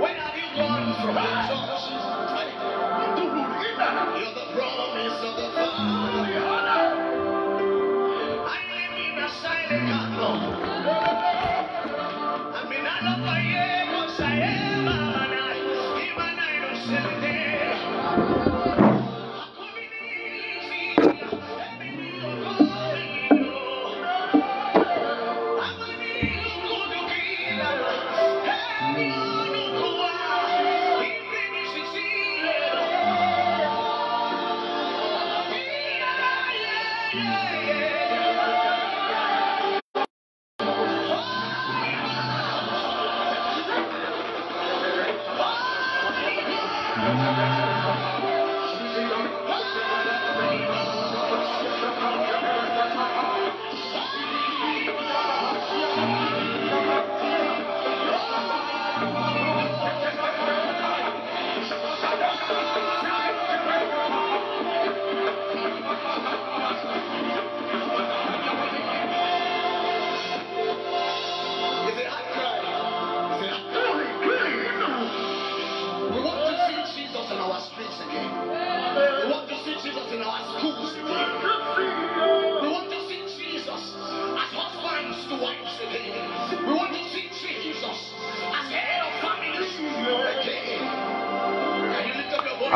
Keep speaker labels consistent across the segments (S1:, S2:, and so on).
S1: Where have you gone from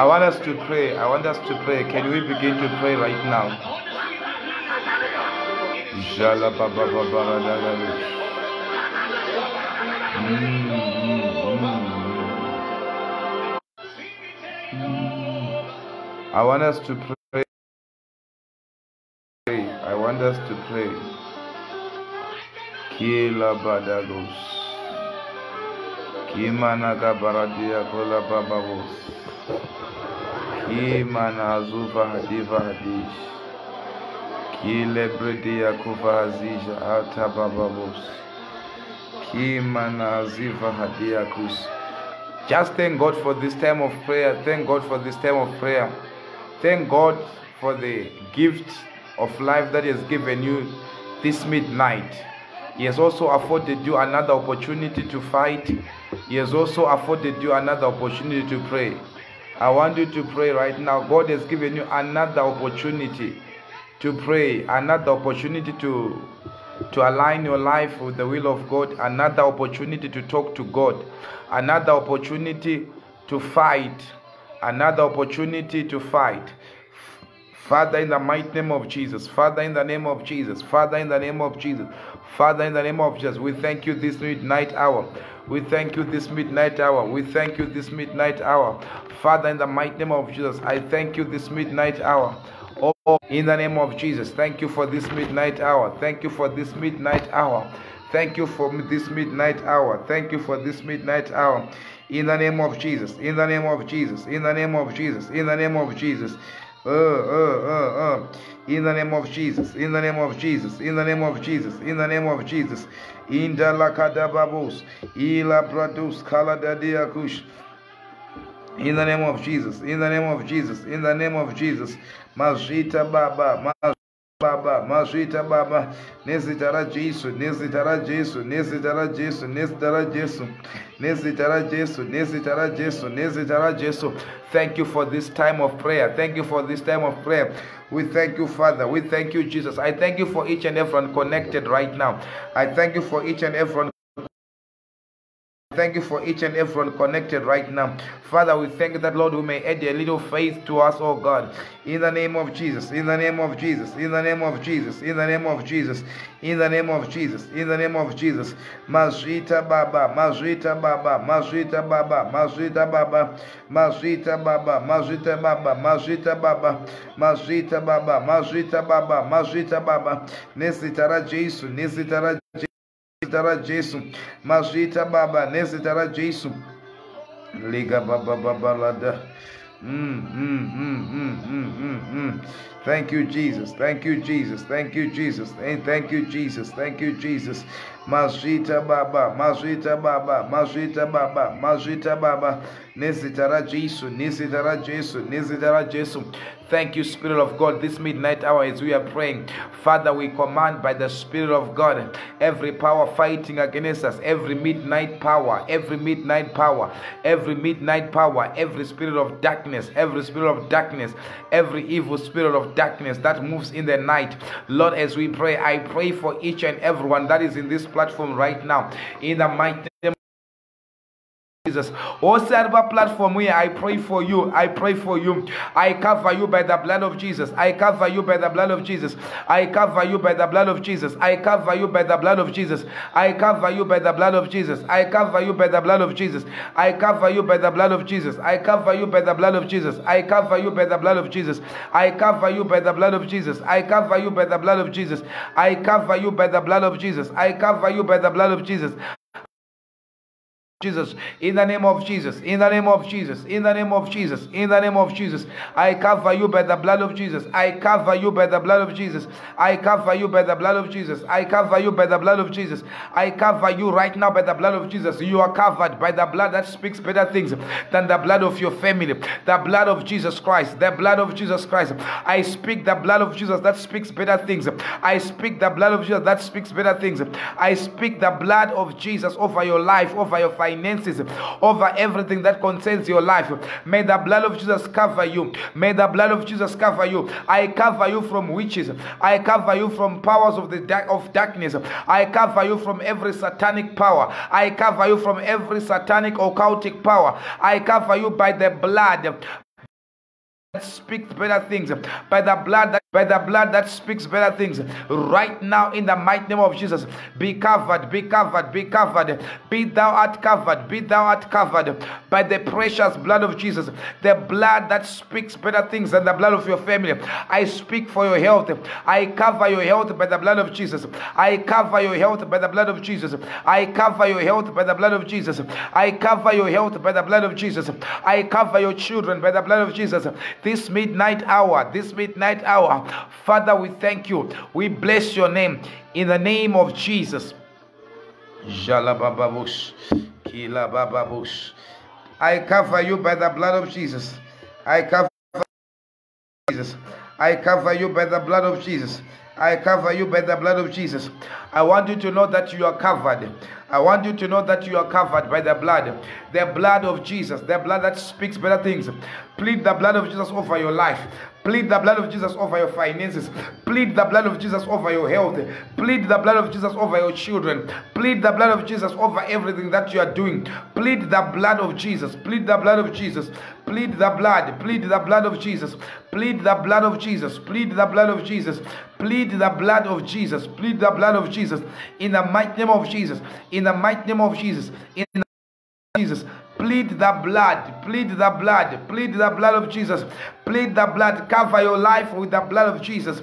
S1: I want
S2: us to pray. I want us to pray. Can we begin to pray right now? I want us to pray. I want us to pray. Kila badagos. Kimana kabaradia kola bababos. Kimana azuva hadiva hadish. Kile bredia ata bababos. Kimana aziva hadiakus. Just thank God for this time of prayer. Thank God for this time of prayer. Thank God for the gift of life that He has given you this midnight. He has also afforded you another opportunity to fight. He has also afforded you another opportunity to pray. I want you to pray right now. God has given you another opportunity to pray, another opportunity to to align your life with the will of God, another opportunity to talk to God, another opportunity to fight, another opportunity to fight. Father, in the mighty name of Jesus, Father, in the name of Jesus, Father, in the name of Jesus, Father, in the name of Jesus, we thank you this midnight hour. We thank you this midnight hour. We thank you this midnight hour. Father, in the mighty name of Jesus, I thank you this midnight hour. Oh, in the name of Jesus, thank you for this midnight hour. Thank you for this midnight hour. Thank you for this midnight hour. Thank you for this midnight hour. In the name of Jesus. In the name of Jesus. In the name of Jesus. In the name of Jesus. Uh, uh, uh, uh. In the name of Jesus. In the name of Jesus. In the name of Jesus. In the name of Jesus. In the lakadababos. Ila bradus kaladadiakush. In the name of Jesus, in the name of Jesus, in the name of Jesus. Mazita Baba, Baba, Mazita Baba, Nezitara Jesu, Nezitara Jesu, Nezitara Jesu, Nezitara Jesu, Nezitara Jesu, Nezitara Jesu, Nezitara Jesu. Thank you for this time of prayer. Thank you for this time of prayer. We thank you, Father. We thank you, Jesus. I thank you for each and everyone connected right now. I thank you for each and everyone Thank you for each and everyone connected right now. Father, we thank that, Lord, we may add a little faith to us, oh God. In the name of Jesus, in the name of Jesus, in the name of Jesus, in the name of Jesus, in the name of Jesus, in the name of Jesus. Mazita Baba, Mazita Baba, Mazita Baba, Mazita Baba, Mazita Baba, Mazita Baba, Mazita Baba, Mazita Baba, Mazita Baba, Mazita Baba, Nesitara Jesus, Nesitara Jesus. Nesitara Jesu, Mazita Baba, Nesitara Jesu, Liga Baba Baba Lada. Mm, mm, mm, mm, mm, mm, mm. Thank you, Jesus. Thank you, Jesus. Thank you, Jesus. Thank you, Jesus. Thank you, Jesus. Mazita Baba, Mazita Baba, Mazita Baba, Mazita Baba, Nesitara Jesu, Nesitara Jesu, Nesitara Jesu. Thank you, Spirit of God, this midnight hour as we are praying. Father, we command by the Spirit of God every power fighting against us, every midnight power, every midnight power, every midnight power, every spirit of darkness, every spirit of darkness, every evil spirit of darkness that moves in the night. Lord, as we pray, I pray for each and everyone that is in this platform right now. In the mighty name Jesus. Oh, server platform here, I pray for you. I pray for you. I cover you by the blood of Jesus. I cover you by the blood of Jesus. I cover you by the blood of Jesus. I cover you by the blood of Jesus. I cover you by the blood of Jesus. I cover you by the blood of Jesus. I cover you by the blood of Jesus. I cover you by the blood of Jesus. I cover you by the blood of Jesus. I cover you by the blood of Jesus. I cover you by the blood of Jesus. I cover you by the blood of Jesus. I cover you by the blood of Jesus. Jesus, in the name of Jesus, in the name of Jesus, in the name of Jesus, in the name of Jesus, I cover you by the blood of Jesus. I cover you by the blood of Jesus. I cover you by the blood of Jesus. I cover you by the blood of Jesus. I cover you right now by the blood of Jesus. You are covered by the blood that speaks better things than the blood of your family. The blood of Jesus Christ. The blood of Jesus Christ. I speak the blood of Jesus that speaks better things. I speak the blood of Jesus that speaks better things. I speak the blood of Jesus over your life, over your finances, over everything that concerns your life. May the blood of Jesus cover you. May the blood of Jesus cover you. I cover you from witches. I cover you from powers of the dark of darkness. I cover you from every satanic power. I cover you from every satanic occultic power. I cover you by the blood that speaks better things by the blood that by the blood that speaks better things. Right now in the mighty name of jesus be covered be covered be covered. Be thou art covered be thou art covered by the precious blood of jesus. The blood that speaks better things than the blood of your family. I speak for your health. I cover your health by the blood of jesus. I cover your health by the blood of jesus. I cover your health by the blood of jesus. I cover your health by the blood of jesus. I cover your children by the blood of jesus. This midnight hour, this midnight hour. Father, we thank you. We bless your name in the name of Jesus. I cover you by the blood of Jesus. I cover Jesus. I cover you by the blood of Jesus. I cover you by the blood of Jesus. I want you to know that you are covered. I want you to know that you are covered by the blood. The blood of Jesus. The blood that speaks better things. Plead the blood of Jesus over your life. Plead the blood of Jesus over your finances. Plead the blood of Jesus over your health. Plead the blood of Jesus over your children. Plead the blood of Jesus over everything that you are doing. Plead the blood of Jesus. Plead the blood of Jesus. Plead the blood. Plead the blood of Jesus. Plead the blood of Jesus. Plead the blood of Jesus. Plead the blood of Jesus. Plead the blood of Jesus. In the mighty name of Jesus. In the mighty name of Jesus. In the Jesus. Plead the blood. Plead the blood. Plead the blood of Jesus. Plead the blood. Cover your life with the blood of Jesus.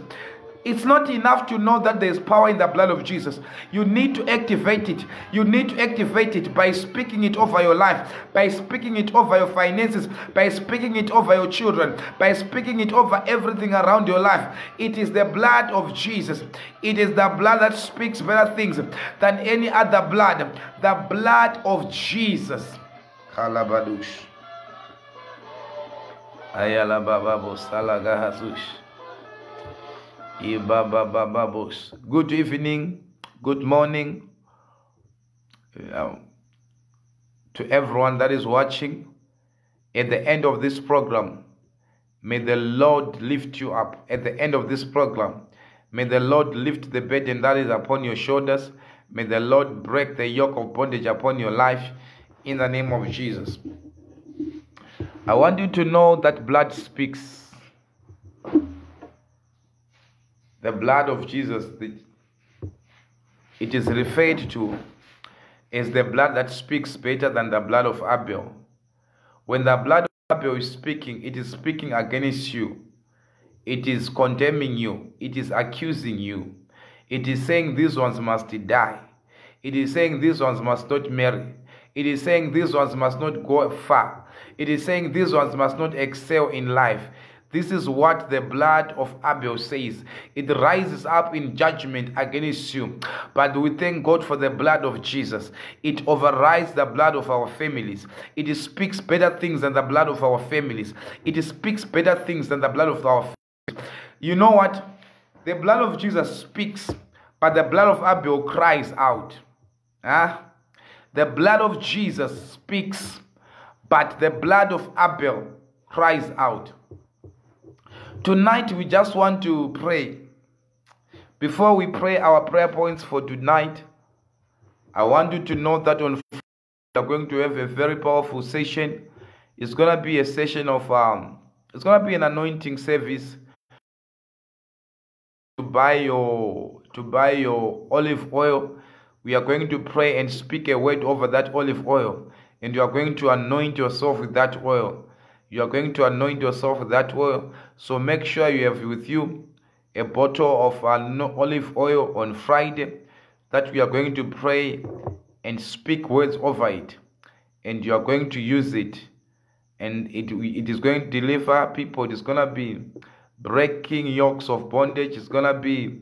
S2: It's not enough to know that there's power in the blood of Jesus. You need to activate it. You need to activate it by speaking it over your life, by speaking it over your finances, by speaking it over your children, by speaking it over everything around your life. It is the blood of Jesus. It is the blood that speaks better things than any other blood. The blood of Jesus. Ayala bababos, salagahasush. Ibabababos. Good evening, good morning uh, to everyone that is watching. At the end of this program, may the Lord lift you up. At the end of this program, may the Lord lift the burden that is upon your shoulders. May the Lord break the yoke of bondage upon your life in the name of Jesus. I want you to know that blood speaks. The blood of Jesus, the- it is referred to as the blood that speaks better than the blood of Abel. When the blood of Abel is speaking, it is speaking against you. It is condemning you. It is accusing you. It is saying these ones must die. It is saying these ones must not marry. It is saying these ones must not go far. It is saying these ones must not excel in life. This is what the blood of Abel says. It rises up in judgment against you. But we thank God for the blood of Jesus. It overrides the blood of our families. It speaks better things than the blood of our families. It speaks better things than the blood of our you know what? The blood of Jesus speaks, but the blood of Abel cries out. Huh? The blood of Jesus speaks, but the blood of Abel cries out. Tonight, we just want to pray. Before we pray our prayer points for tonight, I want you to know that on Friday we are going to have a very powerful session. It's gonna be a session of um, it's gonna be an anointing service to buy your to buy your olive oil we are going to pray and speak a word over that olive oil and you are going to anoint yourself with that oil you are going to anoint yourself that oil so make sure you have with you a bottle of olive oil on friday that we are going to pray and speak words over it. And you are going to use it. And it, it is going to deliver people. It is going to be breaking yokes of bondage. It's going to be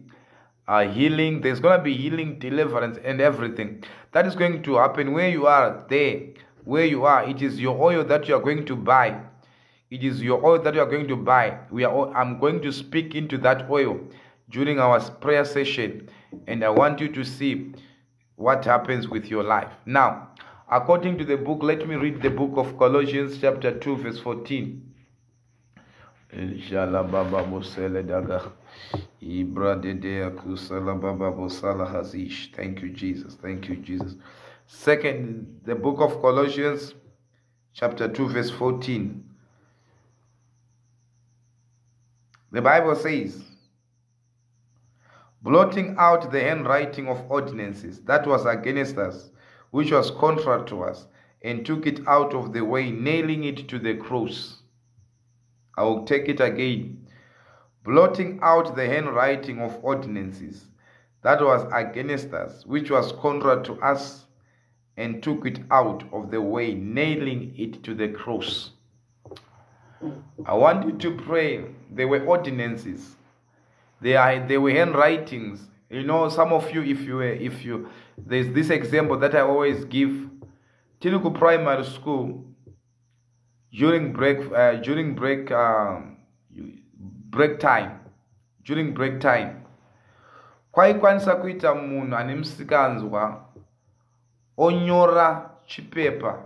S2: uh, healing. There's going to be healing deliverance and everything. That is going to happen where you are there. Where you are it is your oil that you are going to buy it is your oil that you are going to buy we are all, i'm going to speak into that oil during our prayer session and i want you to see what happens with your life now according to the book let me read the book of colossians chapter 2 verse 14 Inshallah baba bosele daga. Ibra dedea kusala baba bosala hazish. Thank you, Jesus. Thank you, Jesus. Second, the book of Colossians, chapter 2, verse 14. The Bible says, blotting out the handwriting of ordinances that was against us, which was contrary to us, and took it out of the way, nailing it to the cross. I will take it again. Blotting out the handwriting of ordinances that was against us, which was contrary to us, and took it out of the way, nailing it to the cross. I want you to pray. There were ordinances. They are they were handwritings. You know, some of you, if you were, if you, there's this example that I always give. Tinuku Primary School, during break uh, during break um, break time during break time kwaikwanisa kuita munhu ane musikanzwa onyora chipepa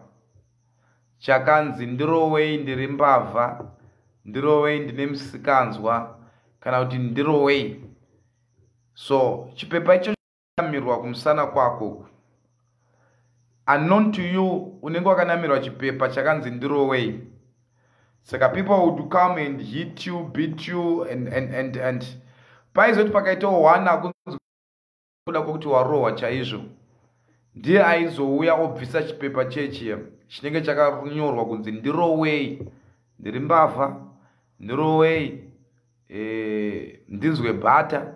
S2: chakanzi ndirowei ndiri mbavha ndirowei ndine musikanzwa kana kuti ndirowei so chipepa icho chakanamirwa kumusana kwako. Unknown to you unenge wakanamirwa chipepa chakanzi ndirowei saka people would come and hit you beat you and, and, and, and paizoti pakaitawo one akunzi kuda kwokuti warohwa chaizvo. Ndiye aizouya obvisa chipepa chechiya chinenge chakanyorwa kunzi ndirowei ndiri mbavha ndirowei e, ndinzwe bhata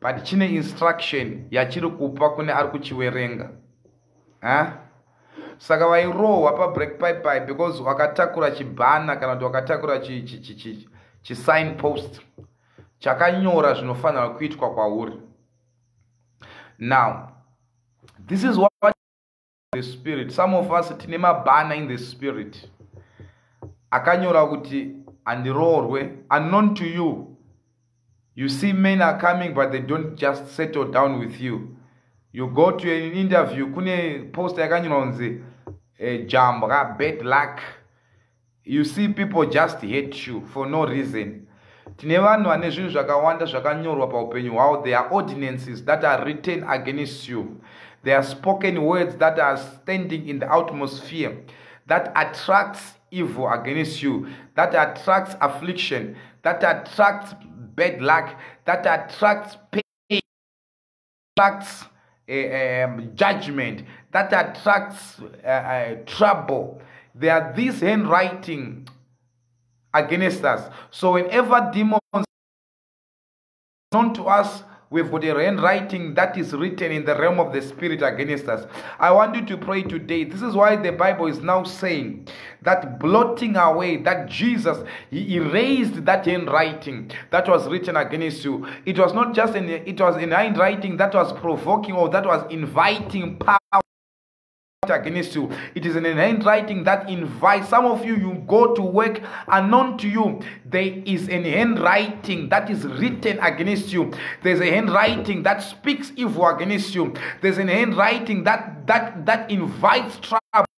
S2: but chine instruction yachiri kupa kune ari kuchiwerenga ha? Saka vairohwa pabreak pipi because wakatakura chibhana kana kuti wakatakura chisign post chakanyora zvinofanira kuitwa kwauri. Now this is what the spirit. Some of us tine mabhana in the spirit. Akanyora kuti handiroorwe unknown to you. You see men are coming but they don't just settle down with you. You go to an interview kune post yakanyorwa uh, jambra bad luck. You see people just hate you for no reason. Tine vanhu vane zvinhu zvakawanda zvakanyorwa paupenyu hwavo. There are ordinances that are written against you there are spoken words that are standing in the atmosphere that attracts evil against you that attracts affliction that attracts bad luck that attracts pain attracts uh, um, judgment that attracts uh, uh, trouble there are these handwriting against us. So whenever demons known to us, we've got a handwriting that is written in the realm of the spirit against us. I want you to pray today. This is why the Bible is now saying that blotting away that Jesus he erased that handwriting that was written against you. It was not just in it was in handwriting that was provoking or that was inviting power against you. It is in a handwriting that invites some of you. You go to work, unknown to you, there is an handwriting that is written against you. There's a handwriting that speaks evil against you. There's an handwriting that that that invites trouble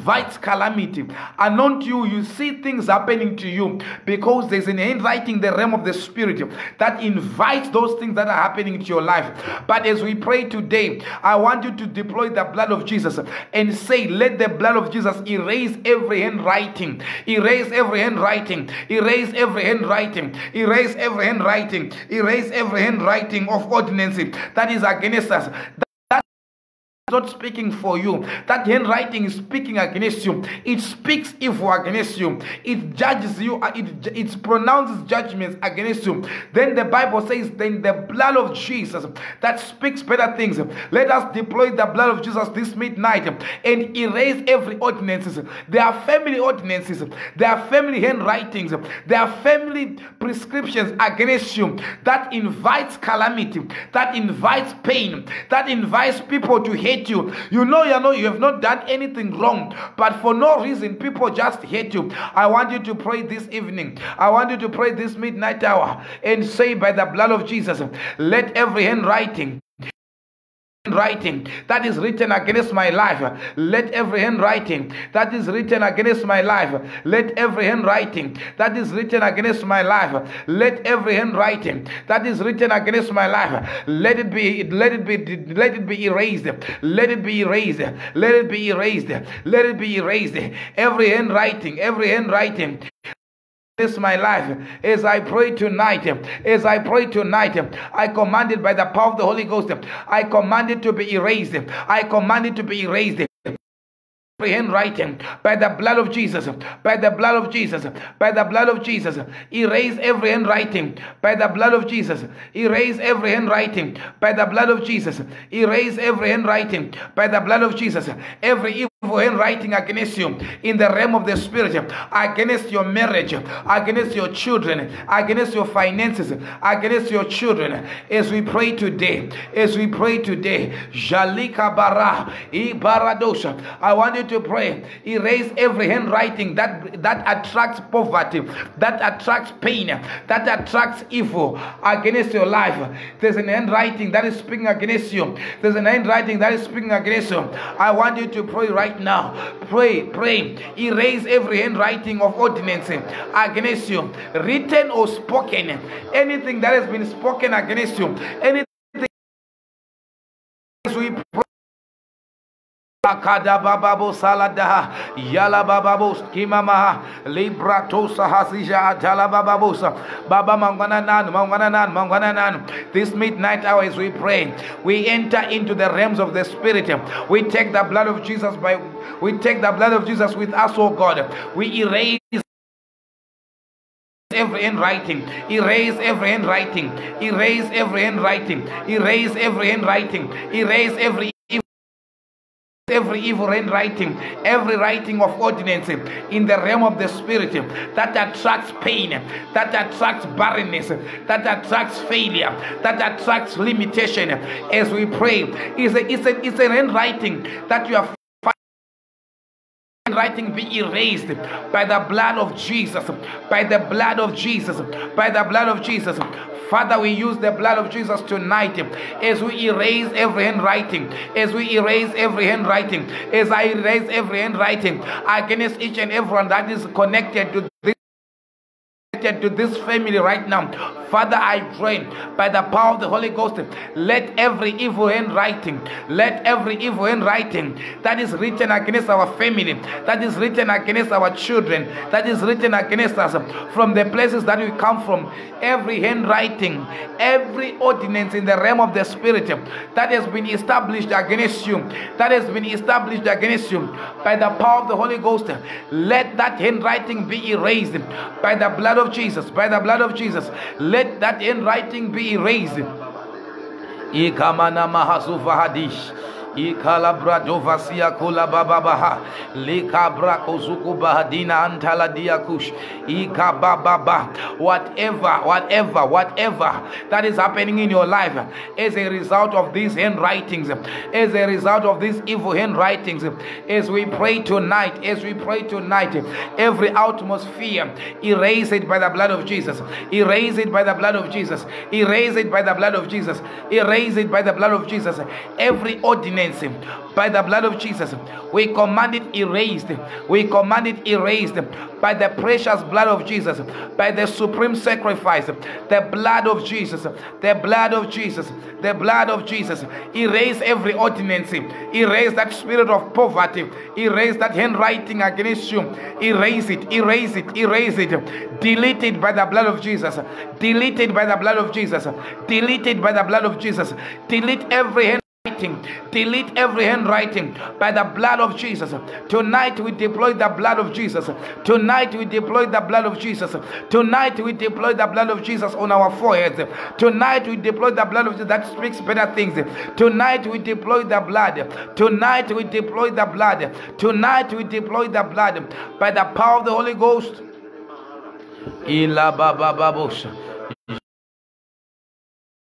S2: invites calamity. To you, you see things happening to you because there's an handwriting the realm of the spirit that invites those things that are happening to your life. But as we pray today, I want you to deploy the blood of Jesus and say, Let the blood of Jesus erase every handwriting, erase every handwriting, erase every handwriting, erase every handwriting, erase every handwriting of ordinance that is against us not speaking for you. That handwriting is speaking against you. It speaks evil against you. It judges you. Uh, it, it pronounces judgments against you. Then the Bible says, then the blood of Jesus that speaks better things. Let us deploy the blood of Jesus this midnight and erase every ordinances. There are family ordinances. There are family handwritings. There are family prescriptions against you that invites calamity, that invites pain, that invites people to hate hate you. You know you know you have not done anything wrong, but for no reason people just hate you. I want you to pray this evening. I want you to pray this midnight hour and say by the blood of Jesus, let every handwriting handwriting that is written against my life. Let every handwriting that is written against my life let every handwriting that is written against my life let every handwriting that is written against my life let it be let it be let it be erased let it be erased let it be erased let it be erased. Every handwriting every handwriting this my life as I pray tonight. As I pray tonight, I command it by the power of the Holy Ghost. I command it to be erased. I command it to be erased handwriting by the blood of Jesus, by the blood of Jesus, by the blood of Jesus. Erase every handwriting by the blood of Jesus. Erase every handwriting by the blood of Jesus. Erase every handwriting by the blood of Jesus. Every evil handwriting against you in the realm of the spirit, against your marriage, against your children, against your finances, against your children. As we pray today, as we pray today, Jalika Bara. I want you to pray. Erase every handwriting that that attracts poverty, that attracts pain, that attracts evil against your life. There's an handwriting that is speaking against you. There's an handwriting that is speaking against you. I want you to pray right now. Pray, pray. Erase every handwriting of ordinance eh, against you, written or spoken. Anything that has been spoken against you, anything we pray. Akada bababo salada. Yala bababo kimama librato sahasija atala bababosa baba mangwana nan mangwana nan mangwana nan. This midnight hour as we pray. We enter into the realms of the spirit. We take the blood of Jesus by we take the blood of Jesus with us oh God. We erase every handwriting, erase every handwriting, erase every handwriting, erase every handwriting, erase every every evil writing, every writing of ordinance in the realm of the spirit that attracts pain, that attracts barrenness, that attracts failure, that attracts limitation. As we pray, it's a, it's a, it's a handwriting that you are handwriting be erased by the blood of Jesus, by the blood of Jesus, by the blood of Jesus. Father, we use the blood of Jesus tonight as we erase every handwriting, as we erase every handwriting, as I erase every handwriting against each and everyone that is connected to this connected to this family right now. Father, I pray by the power of the Holy Ghost, let every evil handwriting, let every evil handwriting that is written against our family, that is written against our children, that is written against us from the places that we come from, every handwriting, every ordinance in the realm of the spirit that has been established against you, that has been established against you by the power of the Holy Ghost, let that handwriting be erased by the blood of Jesus, by the blood of Jesus. Let that handwriting be erased. Mahasufahadish ikalabradovasia kulabababaha likabrakozukubahadina antaladiakush ikabababa whatever whatever whatever that is happening in your life as a result of these handwritings as a result of these evil handwritings as we pray tonight as we pray tonight every atmosphere erase it by the blood of Jesus. Erase it by the blood of Jesus. Erase it by the blood of Jesus. Erase it by the blood of Jesus. Every ordinary by the blood of Jesus. We command it erased. We command it erased by the precious blood of Jesus, by the supreme sacrifice, the blood of Jesus, the blood of Jesus, the blood of Jesus. Erase every ordinance, erase that spirit of poverty, erase that handwriting against you, erase it, erase it, erase it, delete it by the blood of Jesus, delete it by the blood of Jesus, delete it by the blood of Jesus, delete every hand handwriting. Delete every handwriting by the blood of Jesus. Tonight we deploy the blood of Jesus. Tonight we deploy the blood of Jesus. Tonight we deploy the blood of Jesus on our foreheads. Tonight we deploy the blood of Jesus that speaks better things. Tonight we deploy the blood. Tonight we deploy the blood. Tonight we deploy the blood by the power of the Holy Ghost.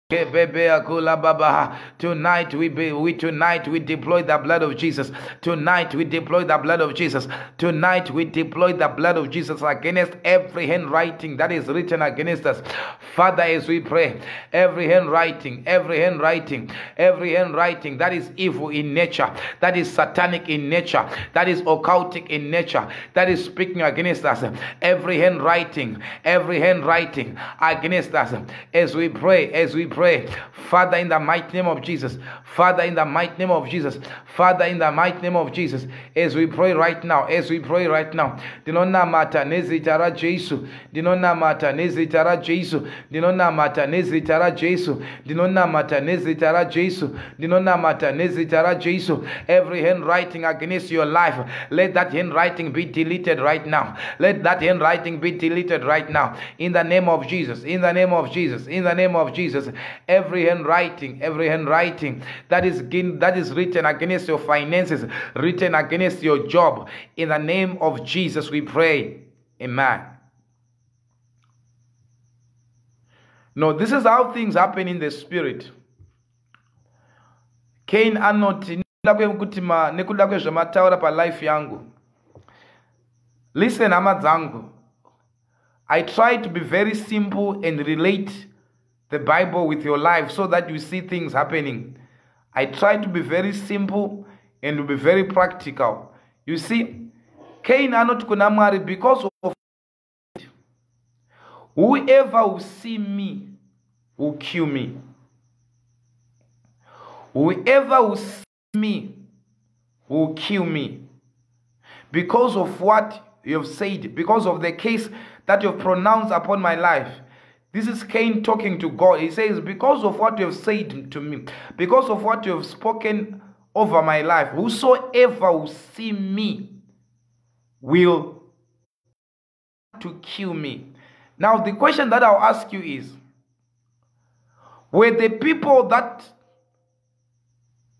S2: Tonight we be, we tonight we deploy the blood of Jesus. Tonight we deploy the blood of Jesus. Tonight we deploy the blood of Jesus against every handwriting that is written against us. Father, as we pray, every handwriting, every handwriting, every handwriting that is evil in nature, that is satanic in nature, that is occultic in nature, that is speaking against us. Every handwriting, every handwriting against us. As we pray, as we pray. Father, in the mighty name of Jesus. Father, in the mighty name of Jesus. Father, in the mighty name of Jesus. As we pray right now, as we pray right now. Dinonamata nezitara Jesu. Dinonamata nezitara Jesu. Dinonamata nezitara Jesu. Dinonamata nezitara Jesu. Dinonamata nezitara Jesu. Every handwriting against your life, let that handwriting be deleted right now. Let that handwriting be deleted right now. In the name of Jesus. In the name of Jesus. In the name of Jesus every handwriting, every handwriting that is that is written against your finances, written against your job. In the name of Jesus, we pray. Amen. No, this is how things happen in the spirit. Cain anoti nekuda kwezvamataura palife yangu listen hama dzangu i try to be very simple and relate the Bible with your life so that you see things happening. I try to be very simple and to be very practical. You see, Cain kuna Mwari because of whoever will see me will kill me. Whoever will see me will kill me because of what you have said, because of the case that you have pronounced upon my life. This is Cain talking to God. He says, Because of what you have said to me, because of what you have spoken over my life, whosoever will see me will to kill me. Now, the question that I'll ask you is were the people that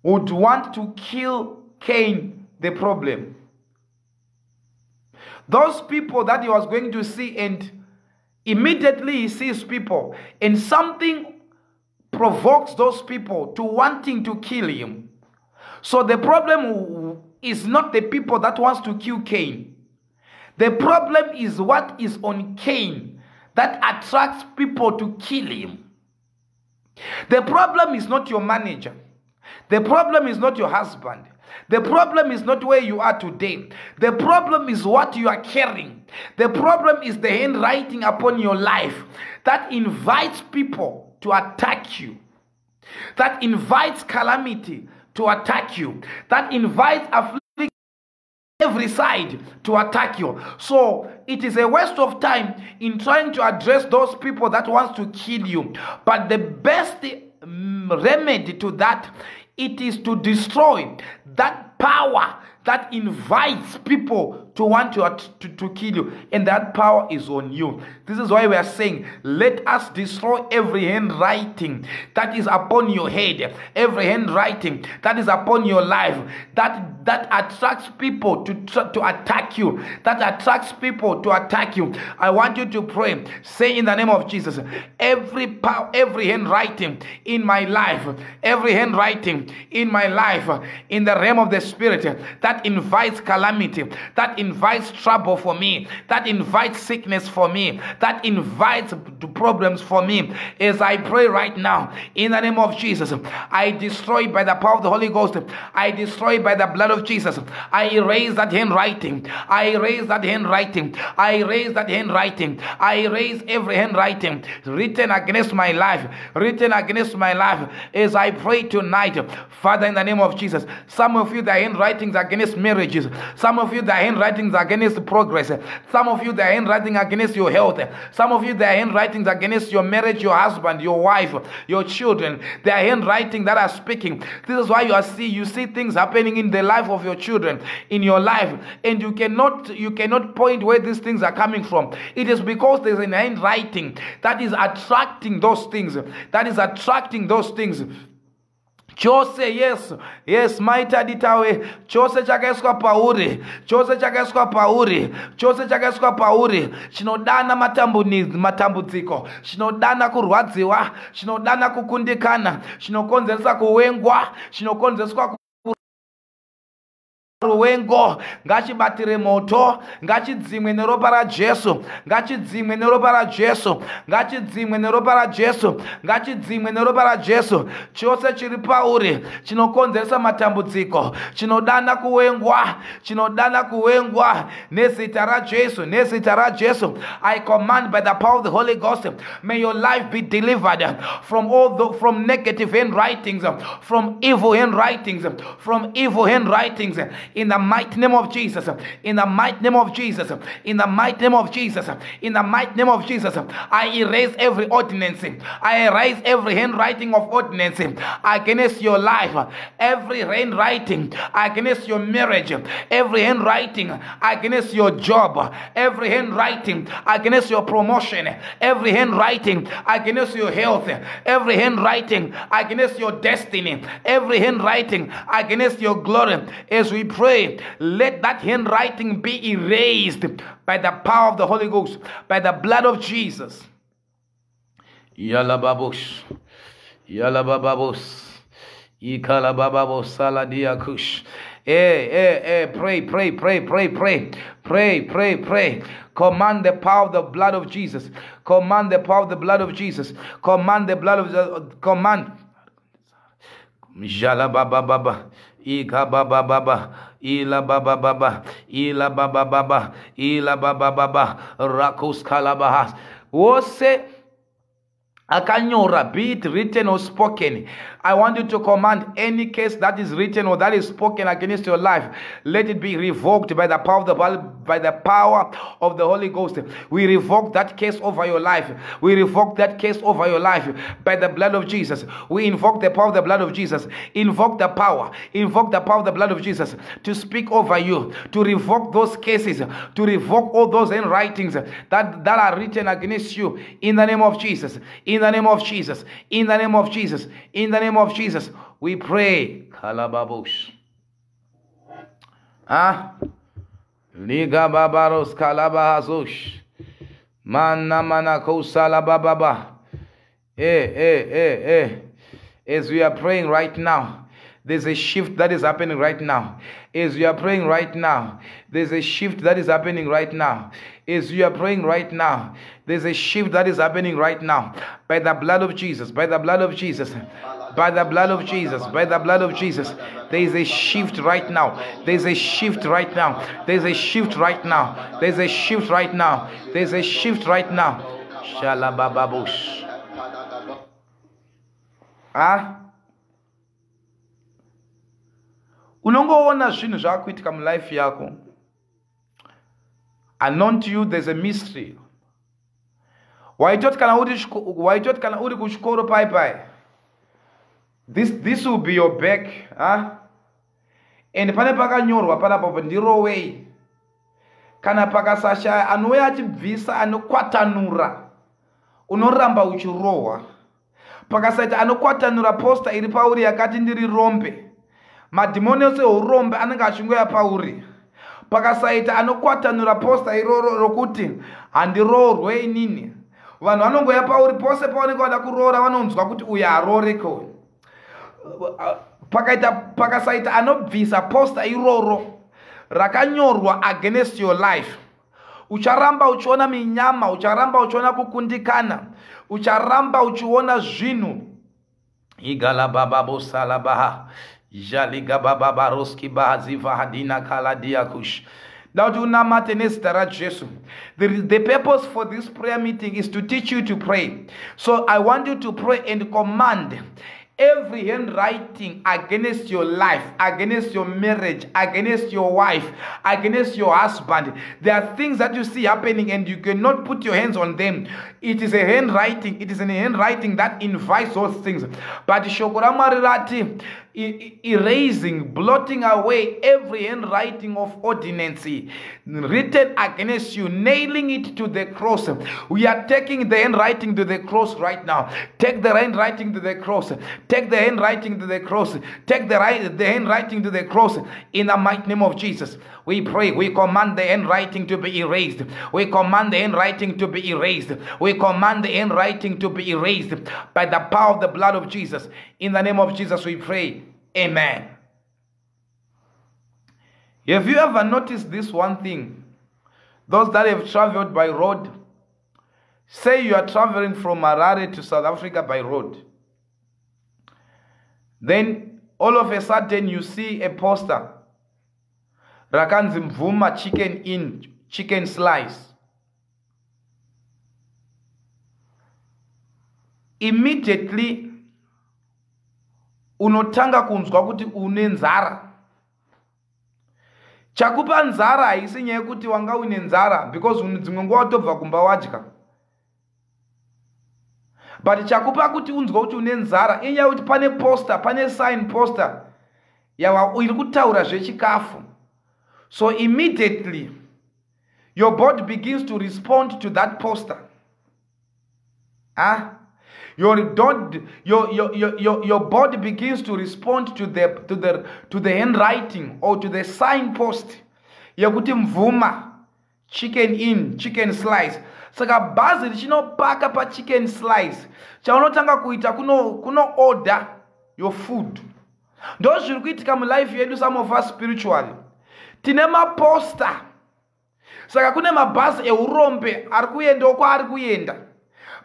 S2: would want to kill Cain the problem? Those people that he was going to see and Immediately he sees people, and something provokes those people to wanting to kill him. So the problem is not the people that wants to kill Cain. The problem is what is on Cain that attracts people to kill him. The problem is not your manager. The problem is not your husband. The problem is not where you are today. The problem is what you are carrying. The problem is the handwriting upon your life that invites people to attack you, that invites calamity to attack you, that invites affliction every side to attack you so it is a waste of time in trying to address those people that wants to kill you but the best mm, remedy to that it is to destroy that power that invites people to want to, to, to kill you, and that power is on you. This is why we are saying, let us destroy every handwriting that is upon your head, every handwriting that is upon your life, that that attracts people to, to attack you, that attracts people to attack you. I want you to pray. Say in the name of Jesus, every power, every handwriting in my life, every handwriting in my life, in the realm of the spirit, that invites calamity, that invites trouble for me, that invites sickness for me, that invites problems for me. As I pray right now, in the name of Jesus, I destroy by the power of the Holy Ghost, I destroy by the blood of Jesus. I erase that handwriting. I erase that handwriting. I erase that handwriting. I erase every handwriting written against my life, written against my life. As I pray tonight, Father, in the name of Jesus, some of you, the handwritings against marriages. Some of you, the handwritings against progress. Some of you, the handwriting against your health. Some of you, the handwritings against your marriage, your husband, your wife, your children. The handwriting that are speaking. This is why you are see you see things happening in the life of your children, in your life, and you cannot you cannot point where these things are coming from. It is because there's an handwriting that is attracting those things. That is attracting those things chose yesu. Yes maitadi tawe. Chose chakaiswa pauri. Chose chakaiswa pauri. Chose chakaiswa pauri. Chinodana matambudziko. Chinodana kurwadziwa. Chinodana kukundikana. Chinokonzeresa kuwengwa. Chinokonzereswa ruwengo ngachibatire moto ngachidzimwe neropa rajesu ngachidzimwe neropa rajesu ngachidzimwe neropa rajesu ngachidzimwe neropa rajesu chose chiri pauri chinokonzeresa matambudziko chinodana kuwengwa chinodana kuwengwa nezita rajesu nezita rajesu i command by the power of the holy ghost may your life be delivered from all the from negative handwritings from evil handwritings from evil handwritings in the mighty name of Jesus, in the mighty name of Jesus, in the mighty name of Jesus, in the mighty name of Jesus, I erase every ordinance, I erase every handwriting of ordinance against your life, every handwriting against your marriage, every handwriting against your job, every handwriting against your promotion, every handwriting against your health, every handwriting against your destiny, every handwriting against your glory. As we pray let that handwriting be erased by the power of the Holy Ghost, by the blood of Jesus. Yalababush. Yalabababos. Ikalabababos saladiakush. Hey, hey, hey, pray, pray, pray, pray, pray, pray, pray, pray. Command the power of the blood of Jesus. Command the power of the blood of Jesus. Command the blood of the command. Ika baba baba, ila baba baba, ila baba baba, ila baba baba, rakus kalabahas. Wose akanyora, be it written or spoken. I want you to command any case that is written or that is spoken against your life, let it be revoked by the power of the by the power of the Holy Ghost. We revoke that case over your life. We revoke that case over your life by the blood of Jesus. We invoke the power of the blood of Jesus. Invoke the power. Invoke the power of the blood of Jesus to speak over you, to revoke those cases, to revoke all those handwritings that, that are written against you in the name of Jesus. In the name of Jesus. In the name of Jesus. In the name name of Jesus, we pray. Kalababush. Ah? Liga babaros kalabahazush. Mana mana kosala bababa. Eh, eh, eh, eh. As we are praying right now, There's a shift that is happening right now. As you are praying right now, there's a shift that is happening right now. As you are praying right now, there's a shift that is happening right now. By the blood of Jesus, by the blood of Jesus, by the blood of Jesus, by the blood of Jesus. There is a shift right now. There's a shift right now. There's a shift right now. There's a shift right now. There's a shift right now. Shalabababush. Ah? Unongoona zvinhu zvaakuitika mulife yako. Unknown to you there's a mystery. Waitoti kana uri waitoti kana uri kuchikoro pai pai? This, this will be your back huh? and pane pakanyorwa panapapo ndirowei kana pakasashaya anouya achibvisa anokwatanura. Unoramba uchirohwa. Pakasaita anokwatanura posta iri pauri yakati ndiri rombe madhimoni ose ourombe anenge achingoya pauri. Pakasaita anokwatanura posta iroro rokuti handiroorwe inini. Vanhu vanongoya pauri pose pavanenge vada kuroora vanonzwa kuti uyu harooreko pakaita pakasaita anobvisa posta iroro rakanyorwa against your life. Ucharamba uchiona minyama ucharamba uchiona kukundikana ucharamba uchiona zvinhu. Igalabababosalabaha kuti unamate nezita rajesu the purpose for this prayer meeting is to teach you to pray so i want you to pray and command every handwriting against your life, against your marriage, against your wife, against your husband. There are things that you see happening and you cannot put your hands on them. It is a handwriting, it is a handwriting that invites those things. But Shokoramarati erasing, blotting away every handwriting of ordinance written against you, nailing it to the cross. We are taking the handwriting to the cross right now. Take the handwriting to the cross. Take the handwriting to the cross. Take the, the handwriting to the cross in the mighty name of Jesus. We pray. We command the handwriting to be erased. We command the handwriting to be erased. We command the handwriting to be erased by the power of the blood of Jesus. In the name of Jesus, we pray. Amen. Have you ever noticed this one thing? Those that have traveled by road, say you are traveling from Harare to South Africa by road. Then all of a sudden you see a poster. Rakanzi Mvuma chicken in, chicken slice. Immediately unotanga kunzwa kuti une nzara. Chakupa nzara haisi nyaya yekuti wanga une nzara because dzimwe nguva watobva kumba wadya. But chakupa kuti unzwa kuti une nzara inyaya yekuti pane poster pane sign poster yawa iri kutaura zvechikafu so immediately your body begins to respond to that poster. Ah? your, your, your, your, your body begins to respond to the, to, the, to the handwriting or to the signpost. Yekuti mvuma chicken in chicken slice. Saka bhazi richinopaka pachicken slice. Chaunotanga kuita kuno, kuno order your food. Ndo zviri kuitika mulife yedu some of us spiritually tine maposta saka kune mabhazi eurombe ari kuendawo kwaari kuenda.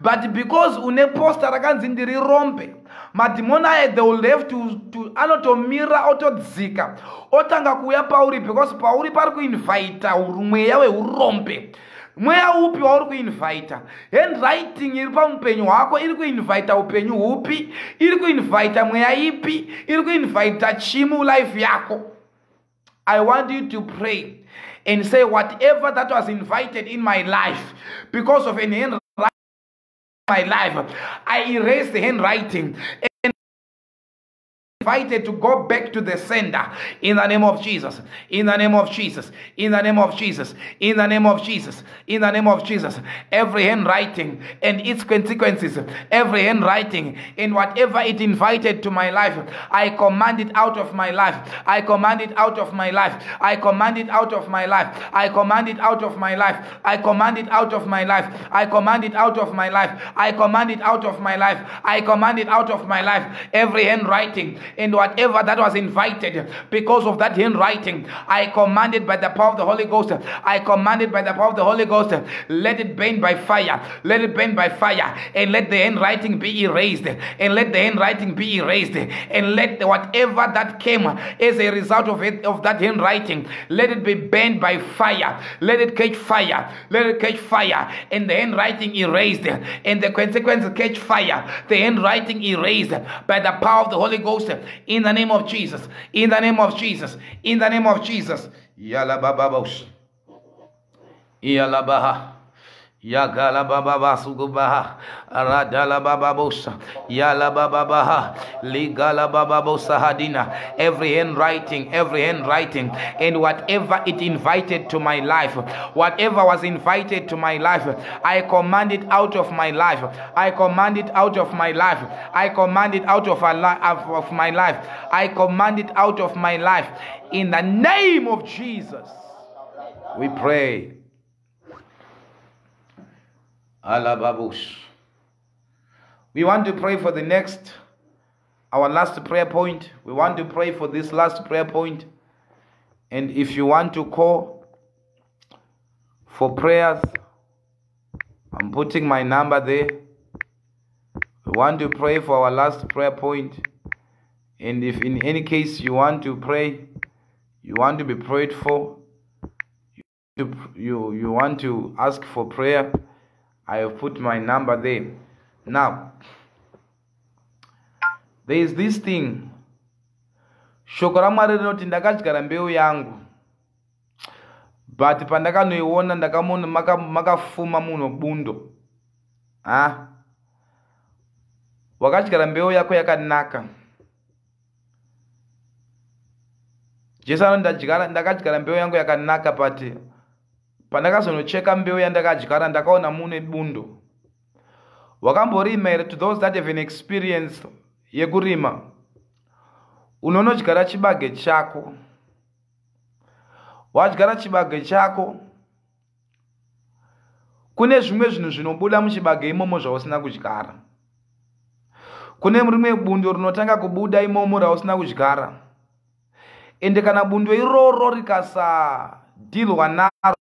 S2: But because une posta rakanzi ndiri rombe madhimoni they will have to, to anotomira otodzika otanga kuuya pauri because pauri pari kuinvhita mweya weurombe mweya upi wauri kuinvhita handwriting iri paupenyu hwako iri kuinvhita upenyu hupi iri kuinvhita mweya ipi iri kuinvhita chi mulife yako i want you to pray and say whatever that was invited in my life because of an in my life. I erase the handwriting invited to go back to the sender in the name of Jesus. In the name of Jesus. In the name of Jesus. In the name of Jesus. In the name of Jesus. Every handwriting and its consequences, every handwriting in whatever it invited to my life, I command it out of my life. I command it out of my life. I command it out of my life. I command it out of my life. I command it out of my life. I command it out of my life. I command it out of my life. I command it out of my life. Every handwriting and whatever that was invited because of that handwriting, I commanded by the power of the Holy Ghost. I commanded by the power of the Holy Ghost. Let it burn by fire. Let it burn by fire, and let the handwriting be erased. And let the handwriting be erased. And let whatever that came as a result of it of that handwriting, let it be burned by fire. Let it catch fire. Let it catch fire. And the handwriting erased. And the consequences catch fire. The handwriting erased by the power of the Holy Ghost. In the name of Jesus. In the name of Jesus. In the name of Jesus. Yala bababos. Yagala baba basugubaha, radala baba bosa, yala baba baha, ligala baba bosa hadina. Every handwriting, every handwriting, and whatever it invited to my life, whatever was invited to my life, I command it out of my life. I command it out of my life. I command it out of, of of my life. I command it out of my life. In the name of Jesus, we pray. Alababush. We want to pray for the next, our last prayer point. We want to pray for this last prayer point. And if you want to call for prayers, I'm putting my number there. We want to pray for our last prayer point. And if in any case you want to pray, you want to be prayed for, you, you, you want to ask for prayer, Have put my number there. Now, there is this thing. Shoko ramwari rinoti ndakadyara mbeu yangu but pandakanoiona ndakaona maka- makafuma muno bundo ha wakadyara mbeu yako yakanaka jesu anoti ndakadyara mbeu yangu yakanaka but pandakazonocheka mbeu yandakadyara ndakaona mune bundo. Wakamborima here to those that have an experience yekurima unonodyara chibage chako. Wadyara chibage chako kune zvimwe zvinhu zvinobuda muchibage imomo zvausina kudyara. Kune rimwe bundo rinotanga kubuda imomo rausina kudyara. Ende kana bundo iroro rikasadhirwa naro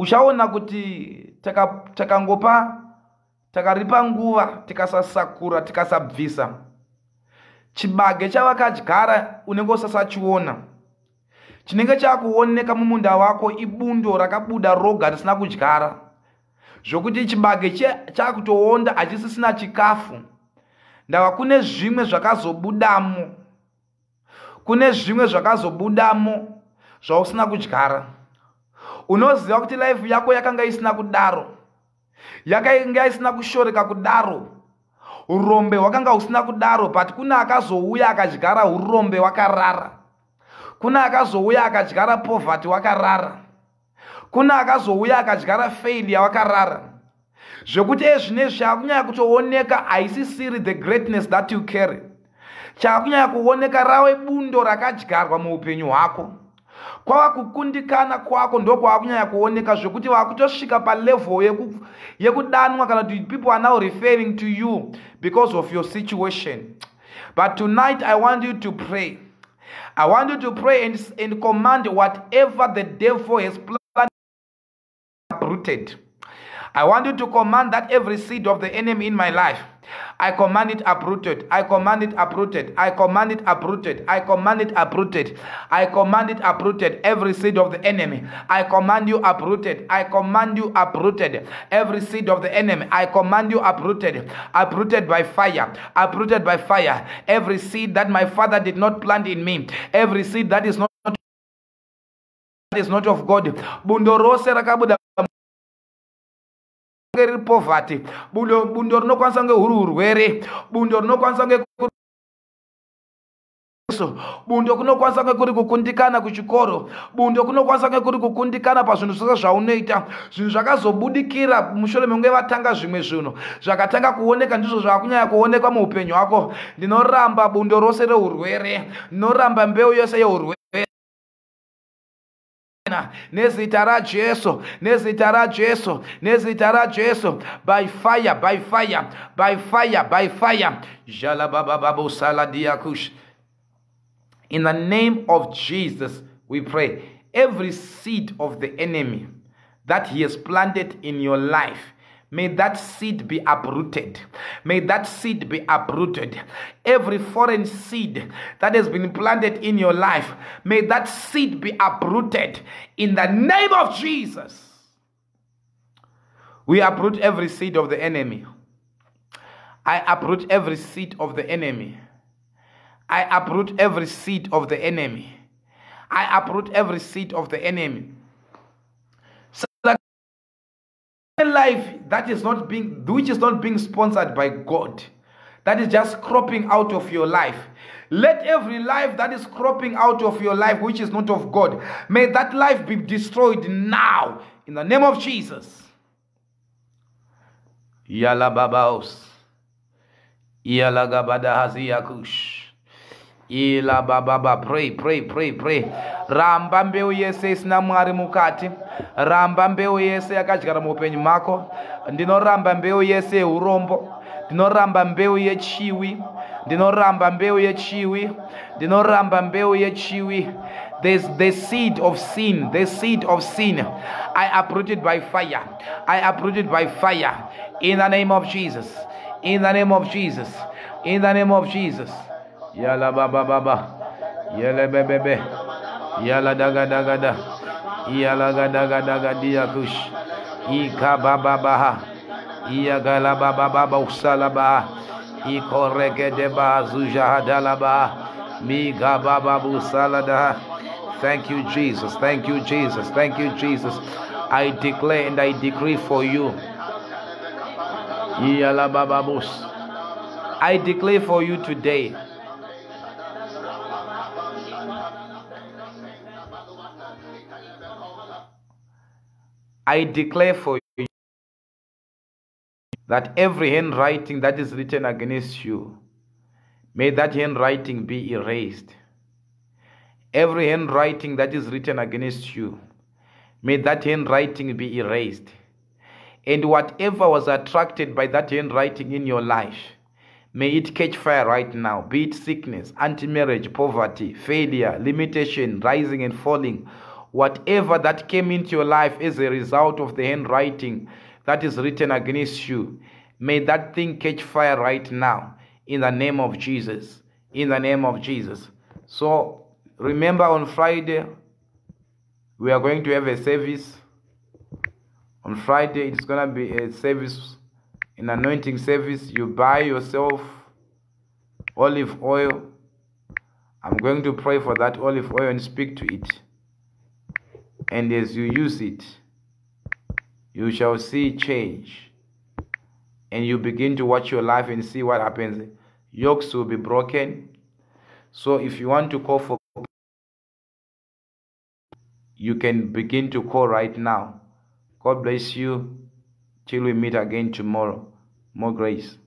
S2: uchaona kuti taka- takangopa takaripa nguva tikasasakura tikasabvisa. Chibage chavakadyara unenge usasachiona. Chinenge chakuoneka mumunda wako ibundo rakabuda roga risina kudyara. Zvokuti chibage chakutoonda hachisisina chikafu. Ndava kune zvimwe zvakazobudamo. Kune zvimwe zvakazobudamo zvausina kudyara unoziva kuti laifu yako yakanga isina kudaro yakanga isina kushoreka kudaro urombe hwakanga husina kudaro but kuna akazouya akadyara urombe hwakarara kuna akazouya akadyara povhati hwakarara kuna akazouya akadyara failure hwakarara. Zvekuti ezvinezvi chaakunyanya kutooneka haisisiri the greatness that you carry chaakunyanya kuoneka rave bundo rakadyarwa muupenyu hwako kwava kukundikana kwako ndo kwaakunyanya kuoneka zvekuti vakutosvika palevel yeku- yekudanwa kana kuti people are now referring to you because of your situation. But tonight i want you to pray. I want you to pray and, and command whatever the devil has planted uprooted. I want you to command that every seed of the enemy in my life, I command it uprooted. I command it uprooted. I command it uprooted. I command it uprooted. I command it uprooted. Every seed of the enemy, I command you uprooted. I command you uprooted. Every seed of the enemy, I command you uprooted. Uprooted by fire. Uprooted by fire. Every seed that my father did not plant in me, every seed that is not that is not of God. Bundo rose rakabuda kunge riri poverty bundo rinokwanisa kunge huri urwere bundo rinokwanisa kunge kuri- bundo kunokwanisa kunge kuri kukundikana kuchikoro bundo kunokwanisa kunge kuri kukundikana pazvinhu zvose zvaunoita. Zvinhu zvakazobudikira mushure mekunge vatanga zvimwe zvinhu zvakatanga kuoneka ndizvo zvaakunyanya kuonekwa muupenyu hwako. Ndinoramba bundo rose reurwere ndinoramba mbeu yose yeurwere nezita rajesu nezita rajesu nezita rajesu by fire by fire by fire by fire. Jala baba babu jalababababusaladia in the name of jesus we pray. Every seed of the enemy that he has planted in your life May that seed be uprooted. May that seed be uprooted. Every foreign seed that has been planted in your life, may that seed be uprooted in the name of Jesus. We uproot every seed of the enemy. I uproot every seed of the enemy. I uproot every seed of the enemy. I uproot every seed of the enemy life that is not being which is not being sponsored by God that is just cropping out of your life. Let every life that is cropping out of your life which is not of God may that life be destroyed now. In the name of Jesus. Yala babaos yala gabada haziyakush ila bababa pray pray pray pray ramba mbeu yese isina mwari mukati ramba mbeu yese yakadyara muupenyu mako ndinoramba mbeu yese yeurombo ndinoramba mbeu yechiwi ndinoramba mbeu yechiwi ndinoramba mbeu yechiwi There's the seed of sin, the seed of sin. I uproot it by fire. I uproot it by fire. In the name of Jesus. In the name of Jesus. In the name of Jesus. Yala baba baba. Yala bebebe. Yala daga daga da. Yala gada gada gadia kush. Ika baba baha. Iya gala baba baba usala ba. Iko rege de ba zuja hadala ba. Mi gaba babu salada. Thank you, Jesus. Thank you, Jesus. Thank you, Jesus. I declare and I decree for you. Yala baba. I declare for you today I declare for you that every handwriting that is written against you, may that handwriting be erased. Every handwriting that is written against you, may that handwriting be erased. And whatever was attracted by that handwriting in your life, may it catch fire right now. Be it sickness, anti marriage, poverty, failure, limitation, rising and falling whatever that came into your life as a result of the handwriting that is written against you, may that thing catch fire right now in the name of Jesus. In the name of Jesus. So remember on Friday, we are going to have a service. On Friday, it's going to be a service, an anointing service. You buy yourself olive oil. I'm going to pray for that olive oil and speak to it and as you use it, you shall see change. And you begin to watch your life and see what happens. Yokes will be broken. So if you want to call for you can begin to call right now. God bless you. Till we meet again tomorrow. More grace.